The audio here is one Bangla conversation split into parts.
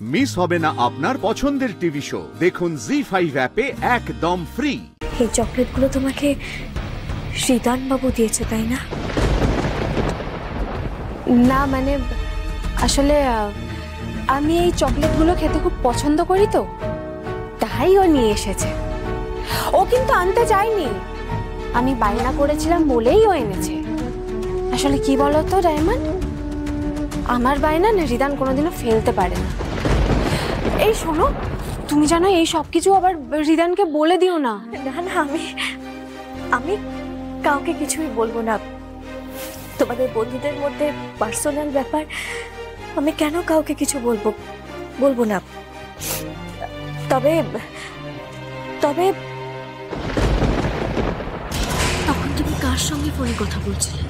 মিস হবে না আপনার পছন্দের টিভি শো। দেখুন জি ফাইভ অ্যাপে একদম ফ্রি এই চকলেটগুলো তোমাকে শ্রীদান বাবু দিয়েছে তাই না? না মানে আসলে আমি এই চকলেটগুলো খেতে খুব পছন্দ করি তো। তাই ও নিয়ে এসেছে। ও কিন্তু আনতে যায়নি। আমি বায়না করেছিলাম বলেই ও এনেছে। আসলে কি বলো তো ডায়মন্ড? আমার বায়না না রিদান কোনোদিনও ফেলতে পারে না। এই শোনো তুমি জানো এই সব কিছু আবার রিদানকে বলে দিও না। না না আমি আমি কাউকে কিছুই বলব না। তোমাদের বন্ধুদের মধ্যে পার্সোনাল ব্যাপার আমি কেন কাউকে কিছু বলব বলব না। তবে তবে তখন তুমি কার সঙ্গে ফোনে কথা বলছিলে?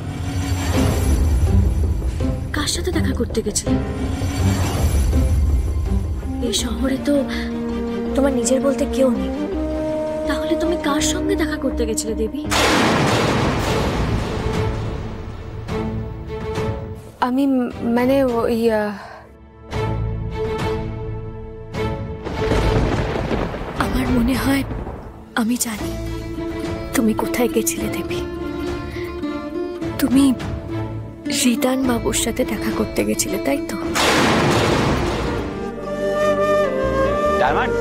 কার সাথে দেখা করতে গেছিলে? এই শহরে তো তোমার নিজের বলতে কেউ নেই। তাহলে তুমি কার সঙ্গে দেখা করতে গেছিলে দেবী? আমি মানে ওই আমার মনে হয় আমি জানি তুমি কোথায় গেছিলে দেবী। তুমি রিদান বাবুর সাথে দেখা করতে গেছিলে তাই তো? ডায়মন্ড।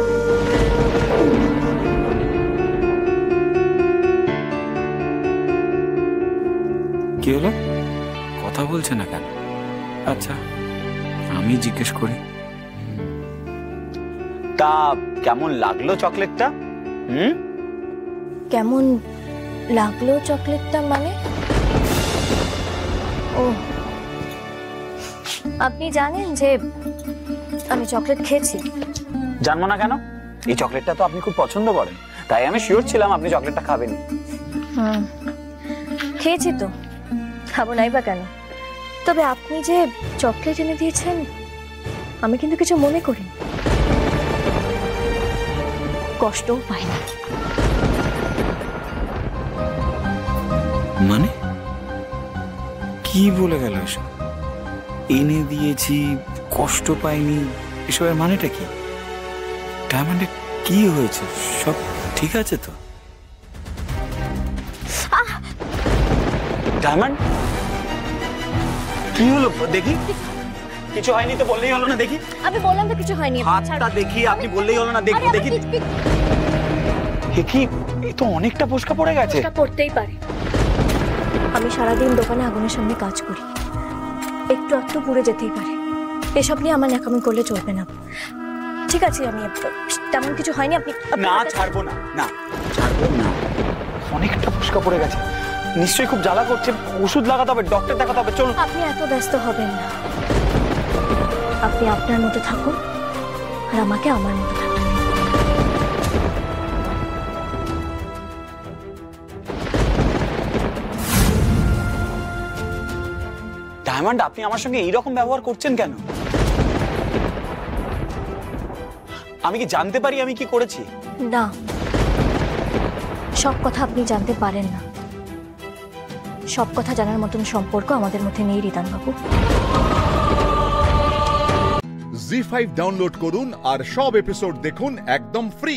কি হলো? কথা বলছে না কেন? আচ্ছা আমি জিজ্ঞেস করি। তা কেমন লাগল চকলেটটা? হুম? কেমন লাগল চকলেটটা মানে? ও আপনি জানেন যে আমি চকলেট খেয়েছি। জানব না কেন? এই চকলেটটা তো আপনি খুব পছন্দ করেন। তাই আমি শিওর ছিলাম আপনি চকলেটটা খাবেন খেয়েছি তো। খাব নাই বা কেন? তবে আপনি যে চকলেট এনে দিয়েছেন আমি কিন্তু কিছু মনে করি কষ্টও পাই না। মানে? কি বলে গেল এসব? এনে দিয়েছি কষ্ট পাইনি এসবের মানেটা কি? ডায়মন্ডে কি হয়েছে? সব ঠিক আছে তো? ডায়মন্ড? কি হলো? দেখি। কিছু হয়নি তো বললেই হলো না দেখি। আমি বললাম তো কিছু হয়নি। হাতটা দেখি আপনি বললেই হলো না দেখি। দেখি এ কি? তো অনেকটা ফোসকা পড়ে গেছে। চেষ্টা করতেই পারে। আমি সারাদিন দোকানে আগুনের সামনে কাজ করি। একটু একটু পুড়ে যেতেই পারে। এসব নিয়ে আমার ন্যাকামি করলে চলবে না। ঠিক আছে আমি তেমন কিছু হয়নি আপনি না ছাড়বো না না ছাড়বো না। অনেকটা ফোসকা পড়ে গেছে। নিশ্চয়ই খুব জ্বালা করছে ওষুধ লাগাতে হবে ডক্টর দেখাতে হবে চলুন। আপনি এত ব্যস্ত হবেন না। আপনি আপনার মতো থাকুন আর আমাকে আমার মতো থাকুন। ডায়মন্ড আপনি আমার সঙ্গে এইরকম ব্যবহার করছেন কেন? আমি কি জানতে পারি আমি কি করেছি? না। সব কথা আপনি জানতে পারেন না। সব কথা জানার মতন সম্পর্ক আমাদের মধ্যে নেই রিদান বাবু। জি ফাইভ ডাউনলোড করুন আর সব এপিসোড দেখুন একদম ফ্রি